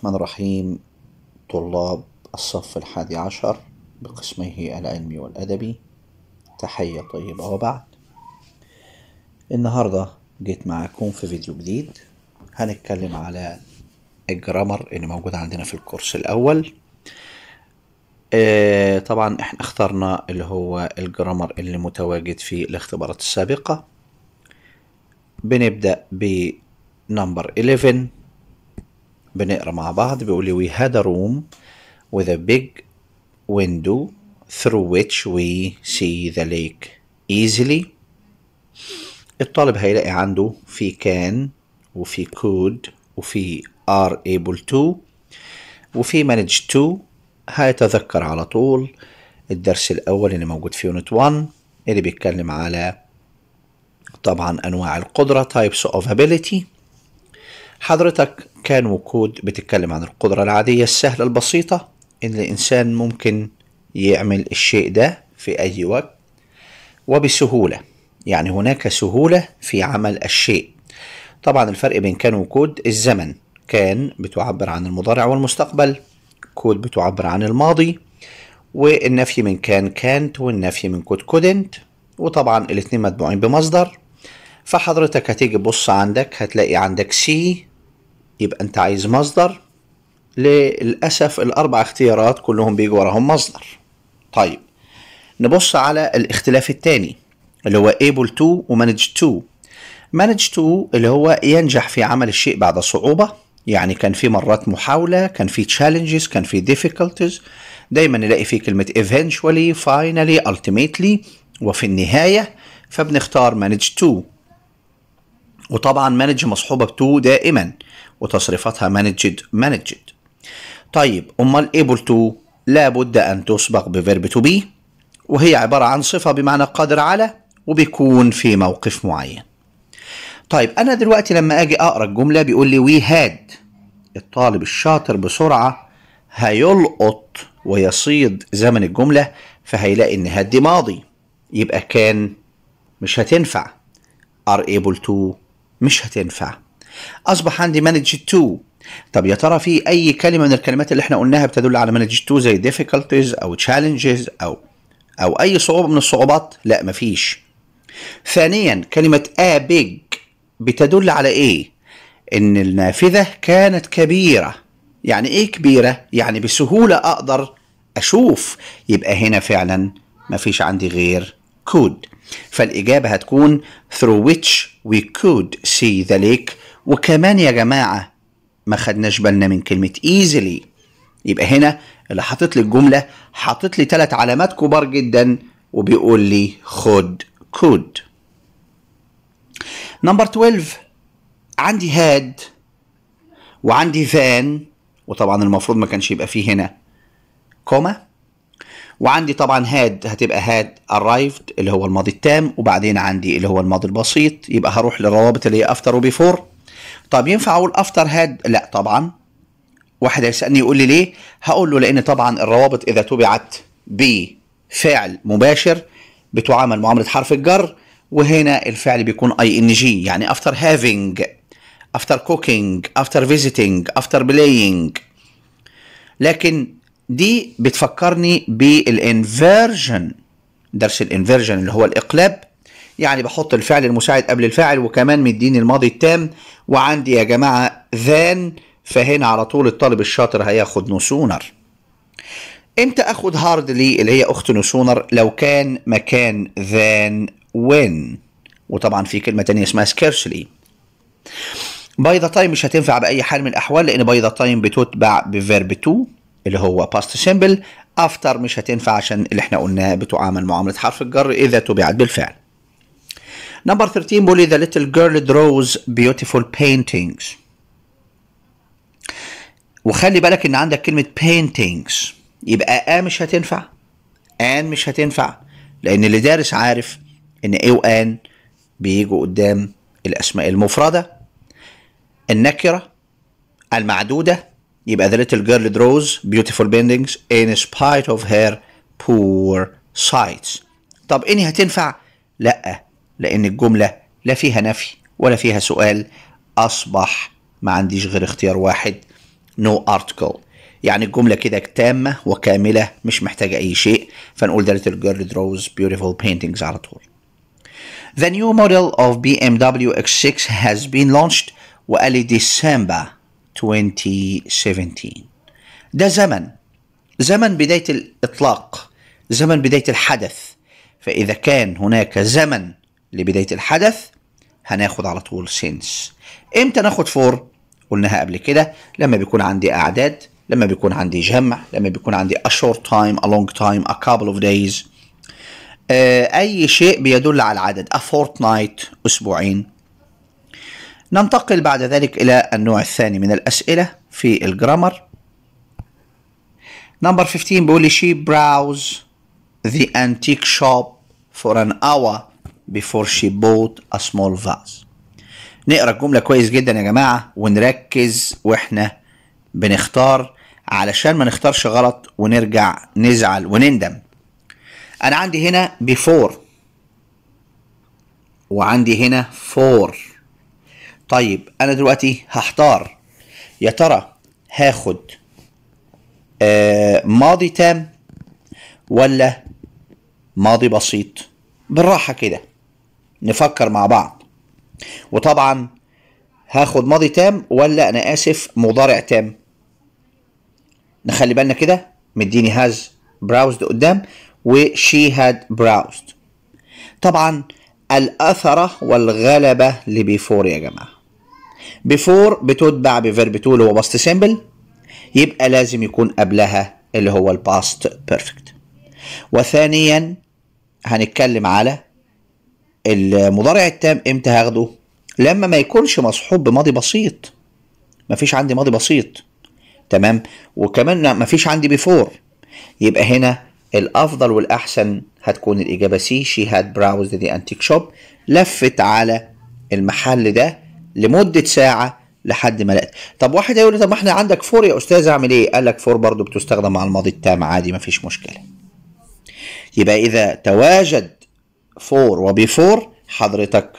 الرحمن الرحيم. طلاب الصف الحادي عشر بقسميه العلمي والأدبي. تحية طيبة وبعد. النهاردة جيت معاكم في فيديو جديد. هنتكلم على الجرامر اللي موجود عندنا في الكورس الأول. آه، طبعا إحنا اخترنا اللي هو الجرامر اللي متواجد في الاختبارات السابقة. بنبدأ ب number 11 بنقرأ مع بعض بيقول لي we had a room with a big window through which we see the lake easily. الطالب هيلاقي عنده في can وفي could وفي are able to وفي manage to. هيتذكر على طول الدرس الأول اللي موجود في unit 1 اللي بيتكلم على طبعا أنواع القدرة types of ability. حضرتك كان وكود بتتكلم عن القدرة العادية السهلة البسيطة إن الإنسان ممكن يعمل الشيء ده في أي وقت وبسهولة. يعني هناك سهولة في عمل الشيء. طبعا الفرق بين كان وكود الزمن كان بتعبر عن المضارع والمستقبل كود بتعبر عن الماضي والنفي من كان كانت والنفي من could couldn't وطبعا الاتنين متبوعين بمصدر. فحضرتك هتيجي تبص عندك هتلاقي عندك see يبقى انت عايز مصدر. للأسف الأربع اختيارات كلهم بيجوا وراهم مصدر. طيب نبص على الاختلاف الثاني اللي هو able to و manage to. manage to اللي هو ينجح في عمل الشيء بعد صعوبة يعني كان في مرات محاولة كان في challenges كان في difficulties. دايما نلاقي فيه كلمة eventually finally ultimately وفي النهاية فبنختار manage to. وطبعا manage مصحوبة ب to دائما وتصريفاتها managed managed. طيب أمال able to لابد أن تسبق بفيرب to be وهي عبارة عن صفة بمعنى قادر على وبيكون في موقف معين. طيب أنا دلوقتي لما أجي أقرأ الجملة بيقول لي we had. الطالب الشاطر بسرعة هيلقط ويصيد زمن الجملة فهيلاقي إن had دي ماضي. يبقى كان مش هتنفع. Are able to مش هتنفع. أصبح عندي manage to طب يا ترى في أي كلمة من الكلمات اللي إحنا قلناها بتدل على manage to زي difficulties أو challenges أو أو أي صعوبة من الصعوبات؟ لا مفيش. ثانيا كلمة a big بتدل على إيه؟ إن النافذة كانت كبيرة. يعني إيه كبيرة؟ يعني بسهولة أقدر أشوف. يبقى هنا فعلا مفيش عندي غير could. فالإجابة هتكون through which we could see the lake. وكمان يا جماعة ما خدناش بالنا من كلمة easily. يبقى هنا اللي حاطط لي الجملة حاطط لي ثلاث علامات كبار جدا وبيقول لي خد could. number 12 عندي had وعندي than وطبعا المفروض ما كانش يبقى فيه هنا comma. وعندي طبعا had هتبقى had arrived اللي هو الماضي التام وبعدين عندي اللي هو الماضي البسيط يبقى هروح للروابط اللي هي after و before طب ينفع أقول after had لا طبعا. واحد هيسألني يقول لي ليه؟ هقول له لأن طبعا الروابط إذا تبعت بفعل مباشر بتعامل معاملة حرف الجر وهنا الفعل بيكون ing يعني after having after cooking after visiting after playing لكن دي بتفكرني بال inversion درس ال inversion اللي هو الإقلاب. يعني بحط الفعل المساعد قبل الفاعل وكمان مديني الماضي التام. وعندي يا جماعة than فهنا على طول الطالب الشاطر هياخد no sooner إمتى اخد hardly اللي هي أخت no sooner لو كان مكان than when وطبعا في كلمة تانية اسمها scarcely by the time مش هتنفع بأي حال من الأحوال لأن by the time بتتبع ب verb two اللي هو past simple after مش هتنفع عشان اللي إحنا قلناه بتعامل معاملة حرف الجر إذا تبعت بالفعل. نمبر 13 بيقول لي the little girl draws beautiful paintings. وخلي بالك إن عندك كلمة paintings يبقى آ مش هتنفع آن مش هتنفع لأن اللي دارس عارف إن إيه وآن بيجوا قدام الأسماء المفردة النكرة المعدودة يبقى the little girl draws beautiful paintings in spite of her poor sight طب اني هتنفع لا لأن الجمله لا فيها نفي ولا فيها سؤال اصبح ما عنديش غير اختيار واحد no article يعني الجملة كده تامة وكاملة مش محتاجة أي شيء فنقول the little girl draws beautiful paintings على طول The new model of BMW X6 has been launched وقال لي December 2017 ده زمن زمن بداية الإطلاق زمن بداية الحدث. فإذا كان هناك زمن لبداية الحدث هناخد على طول since إمتى ناخد for قلناها قبل كده لما بيكون عندي أعداد لما بيكون عندي جمع لما بيكون عندي a short time a long time a couple of days. آه، أي شيء بيدل على العدد a fortnight أسبوعين. ننتقل بعد ذلك إلى النوع الثاني من الأسئلة في الجرامر. نمبر 15 بيقول لي she browse the antique shop for an hour before she bought a small vase. نقرأ الجملة كويس جدا يا جماعة ونركز وإحنا بنختار علشان ما نختارش غلط ونرجع نزعل ونندم. أنا عندي هنا before وعندي هنا for. طيب أنا دلوقتي هحتار. يا ترى هاخد آه ماضي تام ولا ماضي بسيط؟ بالراحة كده نفكر مع بعض. وطبعا هاخد ماضي تام ولا أنا آسف مضارع تام؟ نخلي بالنا كده مديني هاز براوزد قدام و she had browsed طبعا الأثرة والغلبة ل before يا جماعة. before بتتبع ب verb two اللي هو past simple يبقى لازم يكون قبلها اللي هو ال past perfect وثانيا هنتكلم على المضارع التام إمتى هاخده؟ لما ما يكونش مصحوب بماضي بسيط. مفيش عندي ماضي بسيط. تمام؟ وكمان مفيش عندي before يبقى هنا الأفضل والأحسن هتكون الإجابة C she had browsed the antique shop لفت على المحل ده. لمدة ساعة لحد ما لقيت. طب واحد هيقول لي طب ما إحنا عندك for يا أستاذ أعمل إيه؟ قال لك for برضو بتستخدم مع الماضي التام عادي مفيش مشكلة. يبقى إذا تواجد for و before حضرتك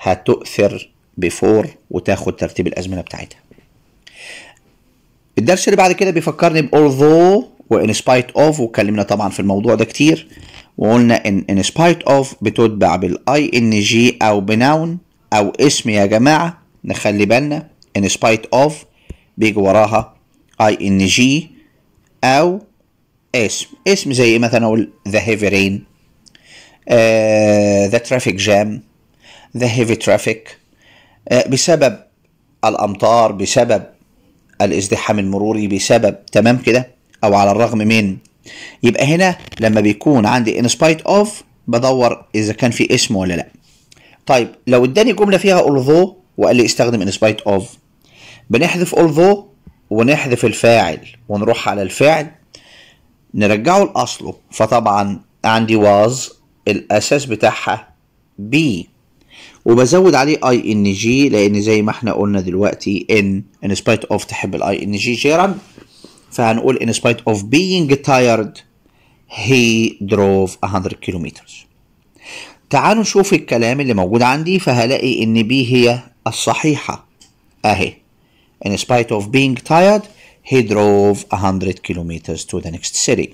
هتؤثر ب before وتاخد ترتيب الأزمنة بتاعتها. الدرس اللي بعد كده بيفكرني ب although و in spite of واتكلمنا طبعا في الموضوع ده كتير وقلنا ان in spite of بتتبع بال ing أو ب noun أو اسم يا جماعة. نخلي بالنا in spite of بيجي وراها ing أو اسم. اسم زي مثلا أقول the heavy rain uh, the traffic jam the heavy traffic uh, بسبب الأمطار بسبب الازدحام المروري بسبب تمام كده؟ أو على الرغم من. يبقى هنا لما بيكون عندي in spite of بدور إذا كان في اسم ولا لا. طيب لو اداني جملة فيها although وقال لي استخدم in spite of. بنحذف although ونحذف الفاعل ونروح على الفعل نرجعه لأصله. فطبعا عندي was الأساس بتاعها be. وبزود عليه ing لأن زي ما إحنا قلنا دلوقتي ان in spite of تحب ال ing gerund فهنقول in spite of being tired. He drove 100 kilometers. تعالوا نشوف الكلام اللي موجود عندي. فهلاقي إن B هي الصحيحة. أهي. In spite of being tired he drove 100 kilometers to the next city.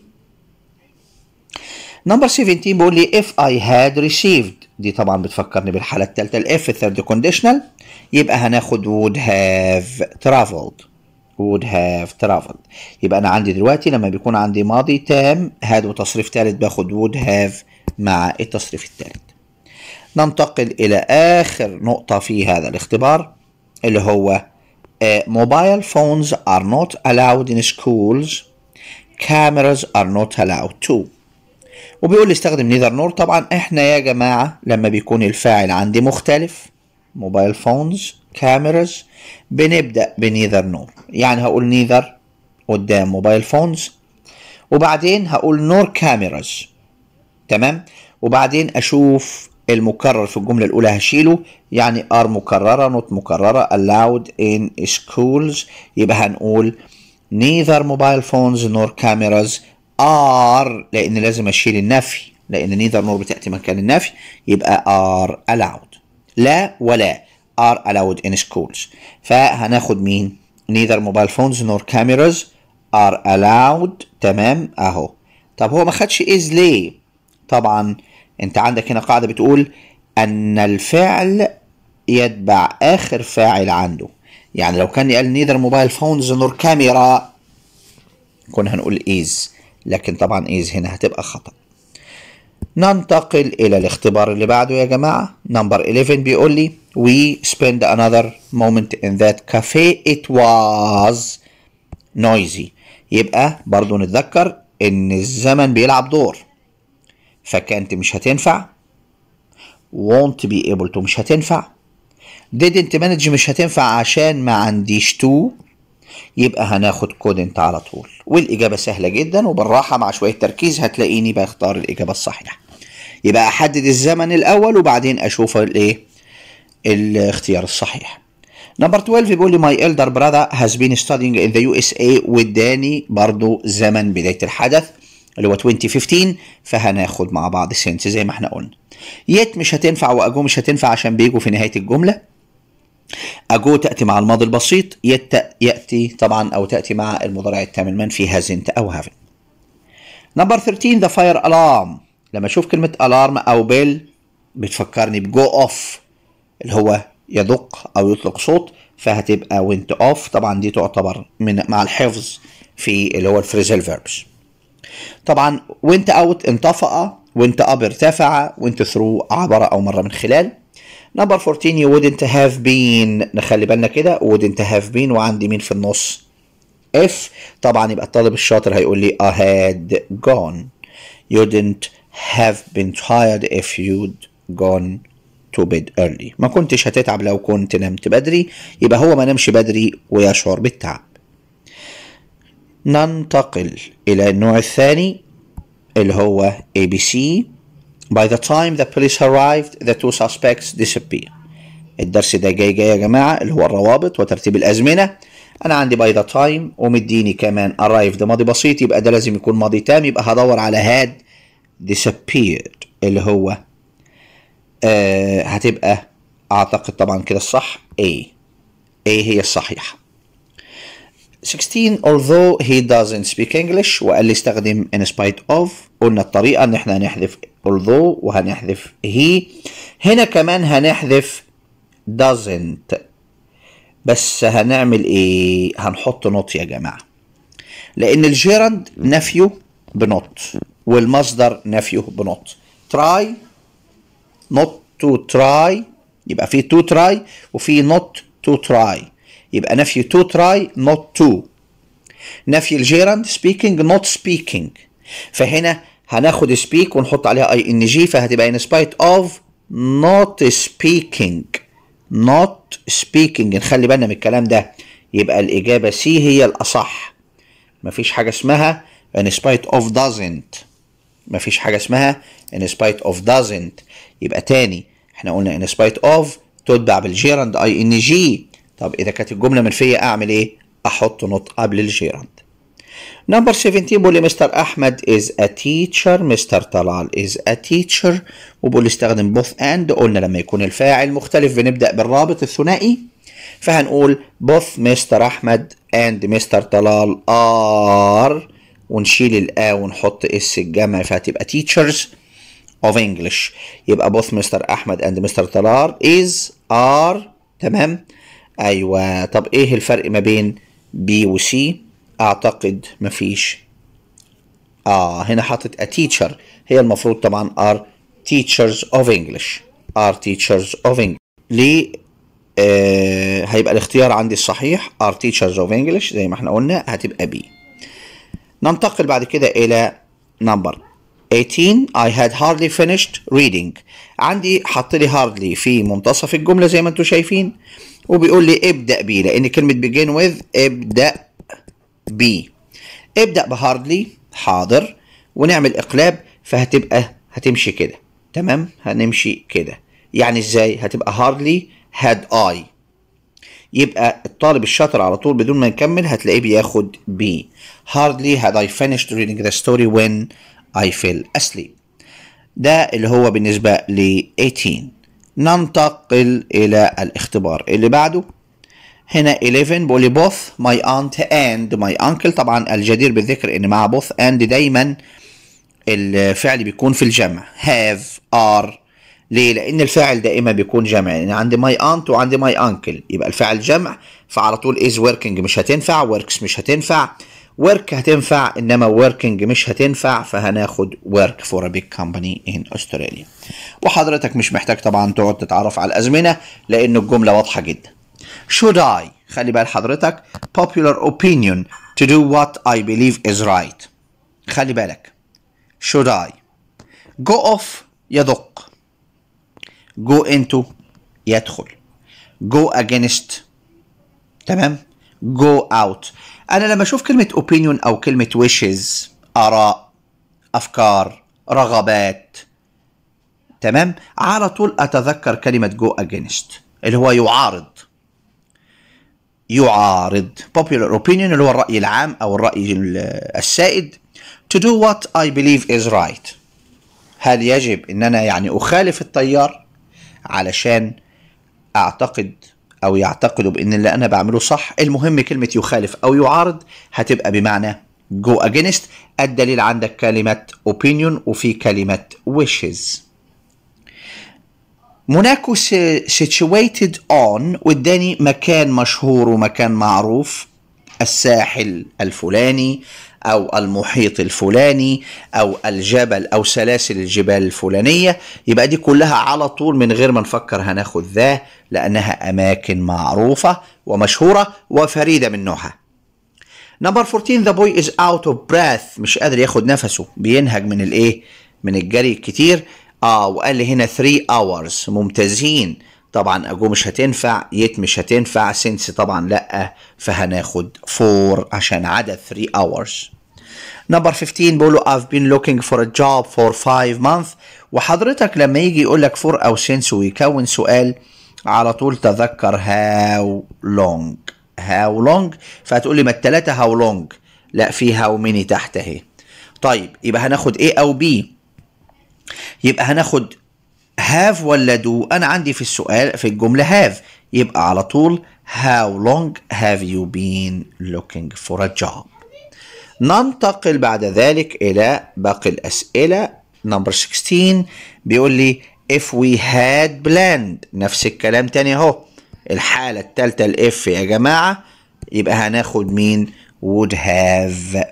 number 17 بيقول لي if I had received دي طبعا بتفكرني بالحالة الثالثة ال if ال third conditional يبقى هناخد would have traveled. Would have traveled. يبقى أنا عندي دلوقتي لما بيكون عندي ماضي تام had وتصريف ثالث باخد would have مع التصريف الثالث ننتقل إلى آخر نقطة في هذا الاختبار اللي هو mobile phones are not allowed in schools. Cameras are not allowed too. وبيقول لي استخدم neither nor طبعا إحنا يا جماعة لما بيكون الفاعل عندي مختلف mobile phones cameras بنبدأ ب neither nor يعني هقول neither قدام mobile phones وبعدين هقول nor cameras تمام؟ وبعدين أشوف المكرر في الجملة الأولى هشيله يعني are مكررة not مكررة allowed in schools. يبقى هنقول neither mobile phones nor cameras are لأن لازم أشيل النفي لأن neither nor بتأتي مكان النفي يبقى are allowed. لا ولا are allowed in schools. فهناخد مين؟ neither mobile phones nor cameras are allowed. تمام أهو. طب هو ما خدش is ليه؟ طبعا انت عندك هنا قاعدة بتقول أن الفعل يتبع آخر فاعل عنده. يعني لو كان قال neither mobile phones nor camera كنا هنقول is. لكن طبعا is هنا هتبقى خطأ. ننتقل إلى الاختبار اللي بعده يا جماعة. نمبر 11 بيقول لي we spend another moment in that cafe. It was noisy. يبقى برضو نتذكر إن الزمن بيلعب دور. فكانت مش هتنفع. Won't be able to مش هتنفع. Didn't manage مش هتنفع عشان ما عنديش to يبقى هناخد couldn't على طول. والإجابة سهلة جدا وبالراحة مع شوية تركيز هتلاقيني بختار الإجابة الصحيحة. يبقى أحدد الزمن الأول وبعدين أشوف الإيه الاختيار الصحيح. number 12 بيقول لي my elder brother has been studying in the USA واداني برضو زمن بداية الحدث. اللي هو 2015 فهناخد مع بعض since زي ما إحنا قلنا. yet مش هتنفع واجو مش هتنفع عشان بيجوا في نهاية الجملة. أجو تأتي مع الماضي البسيط yet يأتي طبعا أو تأتي مع المضارع التام المنفي hasn't أو haven't number 13 the fire alarm. لما أشوف كلمة alarm أو bell بتفكرني ب go off اللي هو يدق أو يطلق صوت فهتبقى went off. طبعا دي تعتبر من مع الحفظ في اللي هو ال phrasal verbs طبعا went out انطفأ went up ارتفع went through عبر أو مر من خلال. number 14 you wouldn't have been. نخلي بالنا كده wouldn't have been وعندي مين في النص. If طبعا يبقى الطالب الشاطر هيقول لي I had gone. You didn't have been tired if you'd gone to bed early. ما كنتش هتتعب لو كنت نمت بدري. يبقى هو ما نمش بدري ويشعر بالتعب. ننتقل إلى النوع الثاني اللي هو ABC By the time the police arrived, the two suspects disappeared. الدرس ده جاي جاي يا جماعة اللي هو الروابط وترتيب الأزمنة. أنا عندي by the time ومديني كمان arrived ماضي بسيط يبقى ده لازم يكون ماضي تام يبقى هدور على had disappeared اللي هو آه هتبقى أعتقد طبعا كده الصح A. A هي الصحيحة. 16 although he doesn't speak English وقال لي استخدم in spite of قلنا الطريقة إن إحنا هنحذف although وهنحذف he. هنا كمان هنحذف doesn't. بس هنعمل إيه؟ هنحط not يا جماعة. لأن ال gerund نفيه ب not والمصدر نفيه بنوت. try not to try يبقى في to try وفي not to try. يبقى نفي to try not to نفي ال gerund speaking not speaking. فهنا هناخد speak ونحط عليها ing فهتبقى in spite of not speaking. Not speaking. نخلي بالنا من الكلام ده. يبقى الإجابة C هي الأصح. مفيش حاجة اسمها in spite of doesn't. مفيش حاجة اسمها in spite of doesn't. يبقى تاني. إحنا قلنا in spite of تتبع بال gerund ing طب إذا كانت الجملة منفية أعمل إيه؟ أحط not قبل ال gerund number 17 بيقول لي Mr أحمد is a teacher. Mr طلال is a teacher. وبقول استخدم both and. قلنا لما يكون الفاعل مختلف بنبدأ بالرابط الثنائي. فهنقول both Mr أحمد and Mr طلال are. ونشيل ال a ونحط s الجمع فهتبقى teachers of English. يبقى both Mr أحمد and Mr طلال is are. تمام؟ أيوه. طب إيه الفرق ما بين B و C أعتقد مفيش آه هنا حاطط a teacher. هي المفروض طبعا are teachers of English. Are teachers of English. ليه؟ آه هيبقى الاختيار عندي الصحيح. Are teachers of English. زي ما إحنا قلنا هتبقى B ننتقل بعد كده إلى number 18 I had hardly finished reading. عندي حط لي hardly في منتصف الجملة زي ما أنتم شايفين. وبيقول لي ابدأ بي لأن كلمة begin with ابدأ بي. ابدأ بهاردلي حاضر. ونعمل إقلاب فهتبقى هتمشي كده. تمام؟ هنمشي كده. يعني إزاي؟ هتبقى hardly had I. يبقى الطالب الشاطر على طول بدون ما نكمل هتلاقيه بياخد بي hardly had I finished reading the story when I fell asleep. ده اللي هو بالنسبة ل 18 ننتقل إلى الاختبار. اللي بعده هنا 11 بقول لي both my aunt and my uncle. طبعا الجدير بالذكر إن مع both and دايما الفعل بيكون في الجمع. have are. ليه؟ لأن الفاعل دائما بيكون جمع. يعني عندي my aunt وعندي my uncle. يبقى الفاعل جمع فعلى طول is working مش هتنفع works مش هتنفع. Work هتنفع انما working مش هتنفع فهناخد work for a big company in Australia وحضرتك مش محتاج طبعا تقعد تتعرف على الأزمنة لأن الجملة واضحة جدا should I خلي بال حضرتك popular opinion to do what I believe is right خلي بالك should I go off يدق go into يدخل go against تمام go out أنا لما أشوف كلمة opinion أو كلمة wishes آراء أفكار رغبات تمام؟ على طول أتذكر كلمة go against اللي هو يعارض. يعارض. Popular opinion اللي هو الرأي العام أو الرأي السائد. To do what I believe is right. هل يجب أن أنا يعني أخالف التيار؟ علشان أعتقد أو يعتقدوا بأن اللي أنا بعمله صح المهم كلمة يخالف أو يعارض هتبقى بمعنى go against الدليل عندك كلمة opinion وفي كلمة wishes. موناكو situated on واداني مكان مشهور ومكان معروف الساحل الفلاني أو المحيط الفلاني أو الجبل أو سلاسل الجبال الفلانية. يبقى دي كلها على طول من غير ما نفكر هناخد ذا لأنها أماكن معروفة ومشهورة وفريدة من نوعها. number 14 the boy is out of breath. مش قادر ياخد نفسه. بينهج من الإيه؟ من الجري الكتير آه وقال لي هنا 3 hours. ممتازين. طبعا اجو مش هتنفع yet مش هتنفع since طبعا لأ فهناخد 4 عشان عدد 3 hours. number 15 بقول له I've been looking for a job for 5 months. وحضرتك لما يجي يقول لك for أو since ويكون سؤال على طول تذكر how long. How long فهتقول لي ما التلاتة how long لا في how many تحت اهي. طيب يبقى هناخد A أو B. يبقى هناخد have ولا do أنا عندي في السؤال في الجملة have. يبقى على طول how long have you been looking for a job ننتقل بعد ذلك إلى باقي الأسئلة. نمبر 16 بيقول لي if we had planned. نفس الكلام تاني أهو. الحالة التالتة الاف يا جماعة. يبقى هناخد مين؟ Would have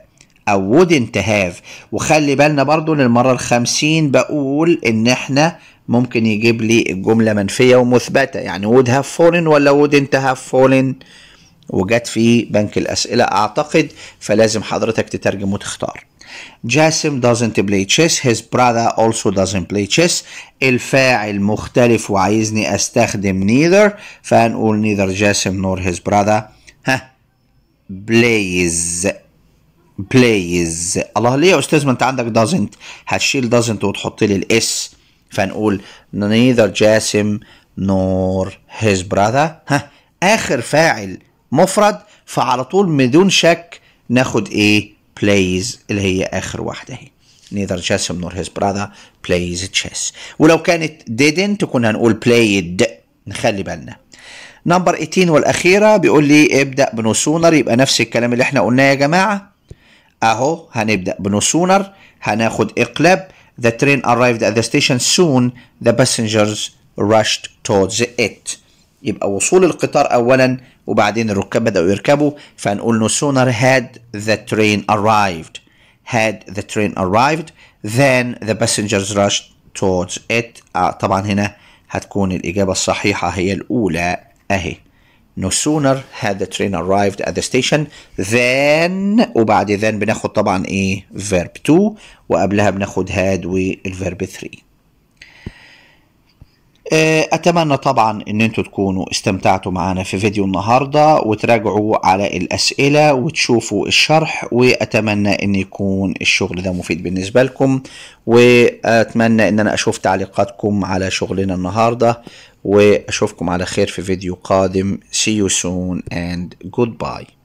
أو wouldn't have. وخلي بالنا برضو للمرة الخمسين بقول إن إحنا ممكن يجيب لي الجملة منفية ومثبتة. يعني would have fallen ولا wouldn't have fallen وجت في بنك الأسئلة أعتقد فلازم حضرتك تترجم وتختار. جاسم doesn't play chess his brother also doesn't play chess. الفاعل مختلف وعايزني أستخدم neither فهنقول neither جاسم nor his brother. ها plays plays. الله ليه يا أستاذ؟ ما أنت عندك doesn't. هتشيل doesn't وتحط لي الاس فنقول neither جاسم nor his brother. ها آخر فاعل مفرد فعلى طول بدون شك ناخد إيه plays اللي هي آخر واحدة أهي. neither جاسم nor his brother plays chess. ولو كانت didn't كنا هنقول played نخلي بالنا. number 18 والأخيرة بيقول لي ابدأ ب no sooner. يبقى نفس الكلام اللي إحنا قلناه يا جماعة. أهو هنبدأ ب no sooner. هناخد اقلب. The train arrived at the station soon. The passengers rushed towards it. يبقى وصول القطار اولا وبعدين الركاب بدأوا يركبوا فنقول no sooner had the train arrived had the train arrived then the passengers rushed towards it آه طبعا هنا هتكون الإجابة الصحيحة هي الأولى أهي no sooner had the train arrived at the station then وبعد then بناخد طبعا إيه verb to وقبلها بناخد had والverb 3 أتمنى طبعا إن أنتوا تكونوا استمتعتوا معنا في فيديو النهارده وتراجعوا على الأسئلة وتشوفوا الشرح وأتمنى إن يكون الشغل ده مفيد بالنسبة لكم وأتمنى إن أنا أشوف تعليقاتكم على شغلنا النهارده وأشوفكم على خير في فيديو قادم. See you soon and goodbye.